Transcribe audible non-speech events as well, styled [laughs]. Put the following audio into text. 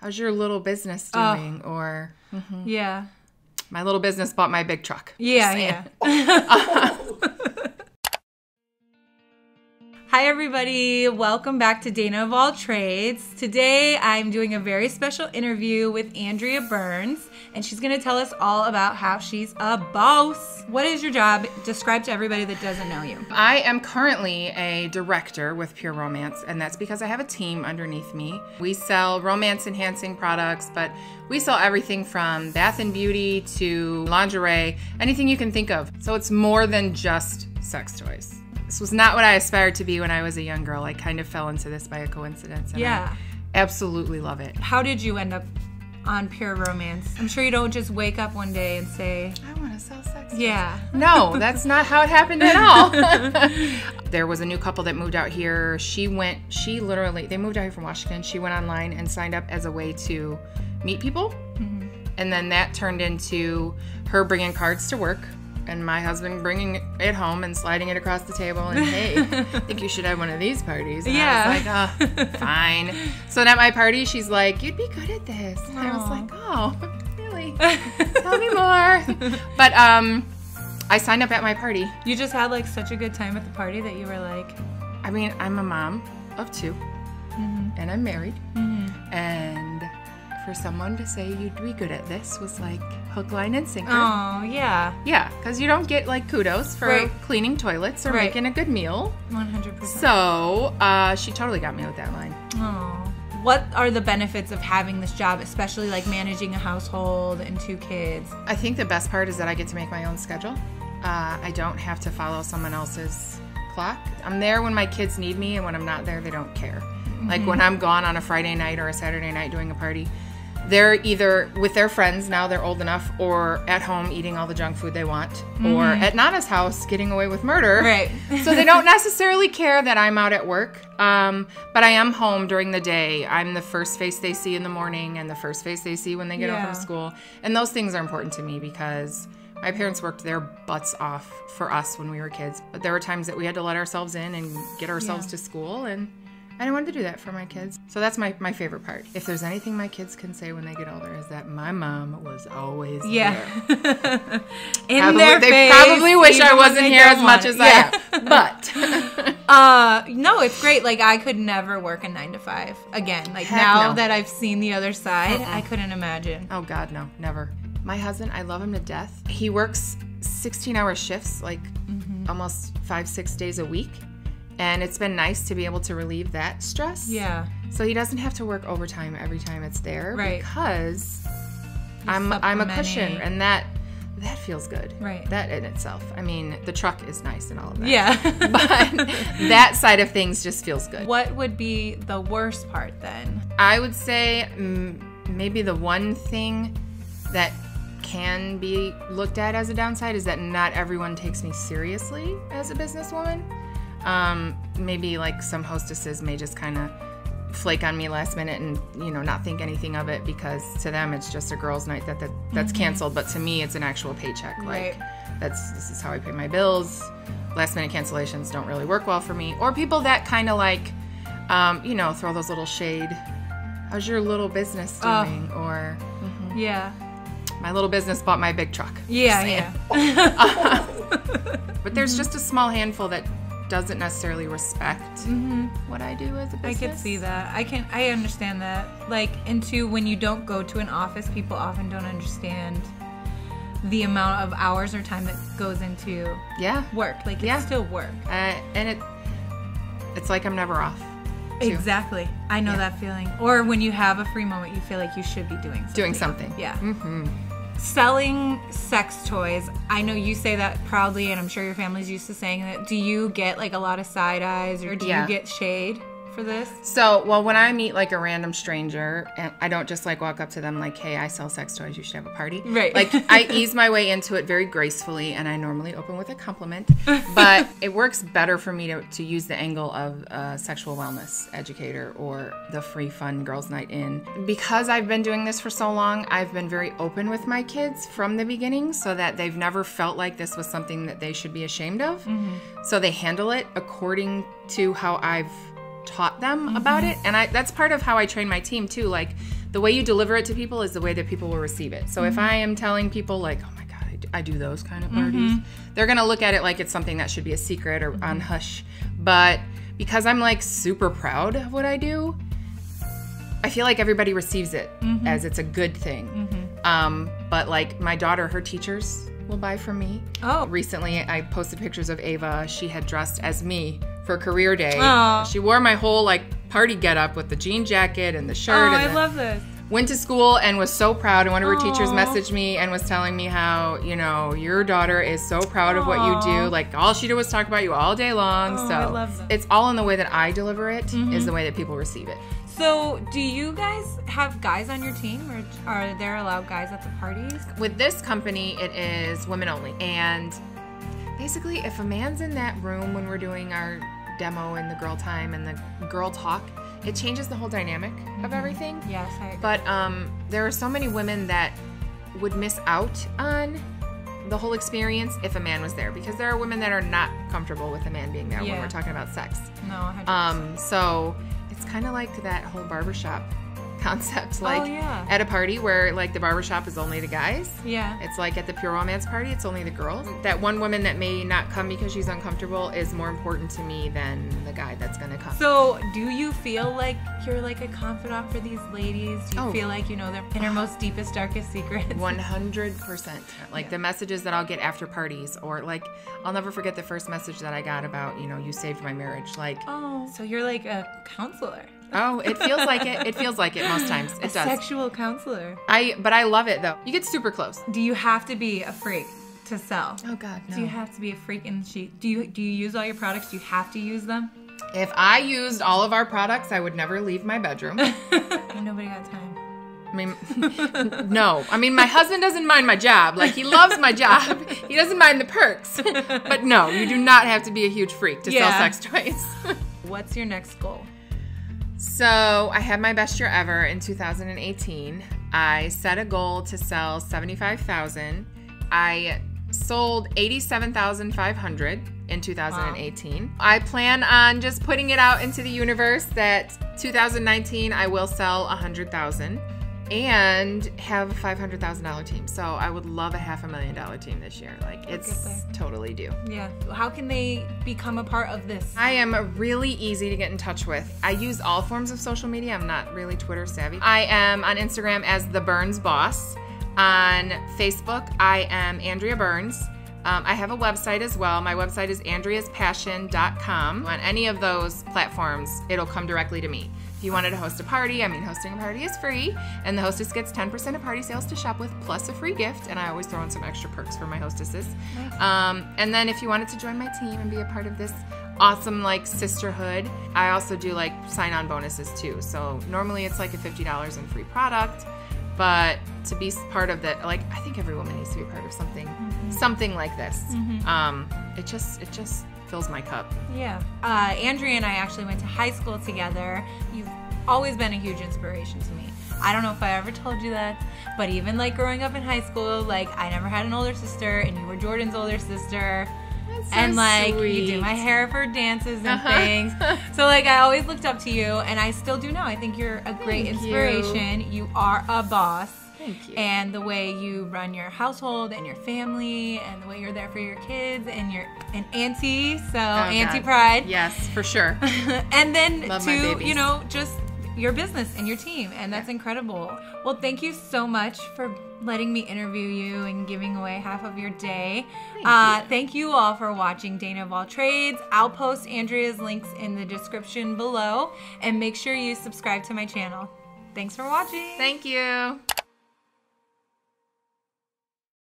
how's your little business Oh. doing? Or mm-hmm. Yeah. my little business bought my big truck. Yeah, yeah. [laughs] [laughs] Hi, everybody. Welcome back to Dayna of All Trades. Today, I'm doing a very special interview with Andrea Burns, and she's going to tell us all about how she's a boss. What is your job? Describe to everybody that doesn't know you. I am currently a director with Pure Romance, and that's because I have a team underneath me. We sell romance enhancing products, but we sell everything from bath and beauty to lingerie, anything you can think of. So it's more than just sex toys. This was not what I aspired to be when I was a young girl. I kind of fell into this by a coincidence. And Yeah. I absolutely love it. How did you end up on Pure Romance? I'm sure you don't just wake up one day and say, I want to sell sex toys. Yeah. [laughs] No, that's not how it happened at all. [laughs] there was a new couple that moved out here. She went, she literally, they moved out here from Washington. She went online and signed up as a way to meet people. Mm-hmm. And then that turned into her bringing cards to work and my husband bringing it home and sliding it across the table and hey, [laughs] I think you should have one of these parties. And I was like, oh, [laughs] fine. So at my party, she's like, you'd be good at this. And I was like, oh, [laughs] really? Tell me more. But um, I signed up at my party. You just had like such a good time at the party that you were like, I mean, I'm a mom of 2 and I'm married. And for someone to say you'd be good at this was like hook, line, and sinker. oh, yeah, Yeah, because you don't get like kudos for Right. cleaning toilets or Right. making a good meal. 100%. So uh, she totally got me with that line. Oh. What are the benefits of having this job, especially like managing a household and two kids? I think the best part is that I get to make my own schedule. Uh, I don't have to follow someone else's clock. I'm there when my kids need me, and when I'm not there, they don't care. Like when I'm gone on a Friday night or a Saturday night doing a party, they're either with their friends now they're old enough, or at home eating all the junk food they want, or at Nana's house getting away with murder. Right. [laughs] so they don't necessarily care that I'm out at work. Um, but I am home during the day. I'm the first face they see in the morning and the first face they see when they get home Yeah. from school. And those things are important to me because my parents worked their butts off for us when we were kids. But there were times that we had to let ourselves in and get ourselves Yeah. to school and I didn't to do that for my kids. So that's my, my favorite part. If there's anything my kids can say when they get older is that my mom was always Yeah. there. [laughs] In Probably- their they face, probably wish I wasn't here as much as it. I am. [laughs] But [laughs] Uh, no, it's great. Like I could never work a nine to five again. Like Heck now no. that I've seen the other side, I couldn't imagine. Oh God, no, never. My husband, I love him to death. He works 16 hour shifts, like Mm-hmm. almost five, six days a week. And it's been nice to be able to relieve that stress. Yeah. So he doesn't have to work overtime every time it's there. Right. Because I'm I'm a cushion and that that feels good. Right. That in itself. I mean, the truck is nice and all of that. Yeah. [laughs] [laughs] But that side of things just feels good. what would be the worst part then? I would say maybe the one thing that can be looked at as a downside is that not everyone takes me seriously as a businesswoman. Um, maybe like some hostesses may just kind of flake on me last minute and you know not think anything of it because to them it's just a girls' night that, that that's canceled, but to me it's an actual paycheck. Like Right. that's this is how I pay my bills. Last minute cancellations don't really work well for me. Or people that kind of like, um, you know, throw those little shade. How's your little business Oh. doing? Or Yeah. my little business bought my big truck. Yeah, yeah. [laughs] But there's just a small handful that doesn't necessarily respect what I do as a Mm-hmm. I business. could see that. I can I understand that. Like and two, when you don't go to an office, people often don't understand the amount of hours or time that goes into Yeah. work. Like it's Yeah. still work. Uh, and it, it's like I'm never off. too. Exactly. I know that feeling. Or when you have a free moment, you feel like you should be doing something. Doing something. Yeah. hmm Selling sex toys. I know you say that proudly, and I'm sure your family's used to saying that. Do you get like a lot of side eyes, or do Yeah. you get shade for this? So, well, when I meet like a random stranger, and I don't just like walk up to them like, "Hey, I sell sex toys. You should have a party." Right. Like [laughs] I ease my way into it very gracefully, and I normally open with a compliment. [laughs] But it works better for me to, to use the angle of a sexual wellness educator or the free fun girls' night in. Because I've been doing this for so long, I've been very open with my kids from the beginning, so that they've never felt like this was something that they should be ashamed of. Mm-hmm. So they handle it according to how I've taught them mm-hmm. about it and I that's part of how I train my team too like the way you deliver it to people is the way that people will receive it. So if mm-hmm. I am telling people like, oh my god, I do, I do those kind of mm-hmm. parties, they're gonna look at it like it's something that should be a secret or on hush. But because I'm like super proud of what I do, I feel like everybody receives it as it's a good thing. Um, but like my daughter, her teachers will buy from me. Oh. Recently, I posted pictures of Ava. She had dressed as me for career day. She wore my whole like party getup with the jean jacket and the Oh, shirt. and I love this. went to school and was so proud and one of her teachers messaged me and was telling me how you know your daughter is so proud of what you do like all she did was talk about you all day long Oh, so I love that. it's all in the way that i deliver it is Mm-hmm. the way that people receive it So, do you guys have guys on your team, or are there allowed guys at the parties? with this company it is women only and basically if a man's in that room when we're doing our demo and the girl time and the girl talk it changes the whole dynamic of everything Yes, I agree. But um, there are so many women that would miss out on the whole experience if a man was there because there are women that are not comfortable with a man being there when we're talking about sex. no, 100%. Um, so it's kind of like that whole barbershop concept. Oh, like Oh, yeah. at a party where like the barbershop is only the guys. yeah. It's like at the pure romance party, it's only the girls. That one woman that may not come because she's uncomfortable is more important to me than the guy that's gonna come. So, do you feel like you're like a confidant for these ladies? Do you Oh. feel like you know their innermost, deepest, darkest secrets? One hundred percent. Like the messages that I'll get after parties, or like I'll never forget the first message that I got about you know you saved my marriage. Like Oh, so you're like a counselor, oh, it feels like it. It feels like it most times. a It does. sexual counselor. I but I love it though. You get super close. Do you have to be a freak to sell? Oh God, no. Do you have to be a freak in she? Do you do you use all your products? Do you have to use them? If I used all of our products, I would never leave my bedroom. [laughs] Ain't nobody got time. I mean, [laughs] no. I mean, my husband doesn't mind my job. Like, he loves my job. [laughs] He doesn't mind the perks. But no, you do not have to be a huge freak to Yeah. sell sex toys. What's your next goal? So I had my best year ever in 2018. I set a goal to sell 75,000. I sold 87,500 in 2018. I plan on just putting it out into the universe that 2019 I will sell 100,000 and have a $500,000 team. So I would love a half a million dollar team this year. Like it's totally due. Yeah. How can they become a part of this? I am really easy to get in touch with. I use all forms of social media. I'm not really Twitter savvy. I am on Instagram as the Burns Boss. On Facebook, I am Andrea Burns. Um, I have a website as well. My website is andreaspassion.com. On any of those platforms, it'll come directly to me. If you wanted to host a party, I mean, hosting a party is free, and the hostess gets 10% of party sales to shop with, plus a free gift. And I always throw in some extra perks for my hostesses. Um, and then if you wanted to join my team and be a part of this awesome like sisterhood, I also do like sign on bonuses too. So normally it's like a $50 in free product. But to be part of that, like I think every woman needs to be part of something, something like this. Um, it just, it just fills my cup. Yeah. Uh, Andrea and I actually went to high school together. You've always been a huge inspiration to me. I don't know if I ever told you that, but even like growing up in high school, like I never had an older sister, and you were Jordan's older sister. So and like you do my hair for dances and Uh-huh. things. [laughs] So like I always looked up to you, and I still do now. I think you're a great Thank you. inspiration. You. are a boss. Thank you. And the way you run your household and your family, and the way you're there for your kids and your an auntie, so Oh, auntie God. pride, Yes, for sure. [laughs] and then Love to you know just your business and your team, and that's incredible. Well, thank you so much for letting me interview you and giving away half of your day. Thank uh, you. Thank you all for watching Dayna of All Trades. I'll post Andrea's links in the description below, and make sure you subscribe to my channel. Thanks for watching. Thank you.